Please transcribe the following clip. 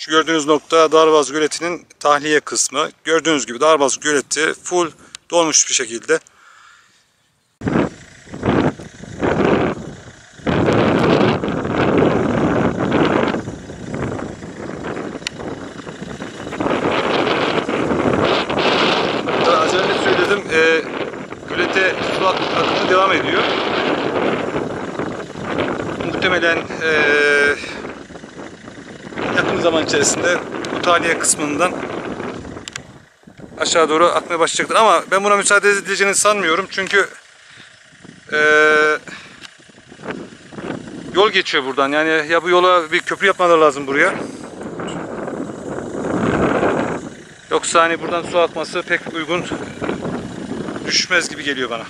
Şu gördüğünüz nokta Darvaz Göleti'nin tahliye kısmı. Gördüğünüz gibi Darvaz Göleti full dolmuş bir şekilde. Az önce söyledim. E, gölete su ak- akımı devam ediyor. Muhtemelen e, yakın zaman içerisinde bu tahliye kısmından aşağı doğru akmaya başlayacaktır. Ama ben buna müsaade edileceğini sanmıyorum. Çünkü e, yol geçiyor buradan. Yani ya bu yola bir köprü yapmaları lazım buraya. Yoksa hani buradan su akması pek uygun düşmez gibi geliyor bana.